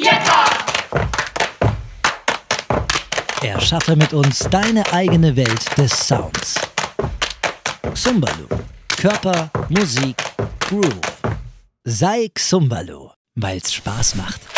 Jetzt! Erschaffe mit uns deine eigene Welt des Sounds. Xumbalu. Körper, Musik, Groove. Sei Xumbalu, weil's Spaß macht.